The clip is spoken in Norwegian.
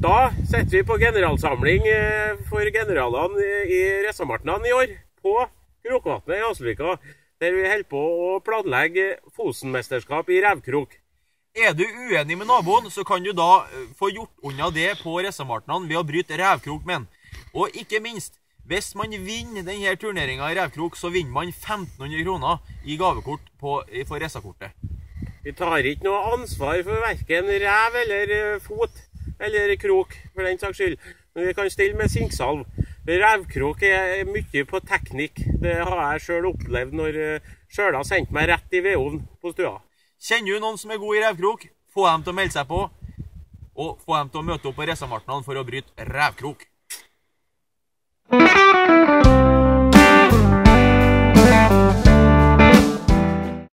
sitter vi på generalsamling eh, for generalene i Ressamartnan i år. På Krokvatnet i Hasvika, Der vi holder på å planlegge Fosen-mesterskap i revkrok. Er du uenig med naboen, så kan du da eh, få gjort unna det på Ressamartnan ved å bryte revkrok med den. Og ikke minst, hvis man vinner denne turneringa i revkrok, så vinner man 1500 kroner i gavekort på, for Ressakortet. Vi tar ikke noe ansvar for verken rev eller eh, fot eller krok, for den saks skyld. Men vi kan stille med sinksalv. Revkrok er mye på teknikk. Det har jeg sjøl opplevd når eh, sjøla sendte meg rett i vedovnen på stua. Kjenner du noen som er god i revkrok, få dem til å melde seg på. Og få dem til å møte opp på Resamartnan for å bryte revkrok.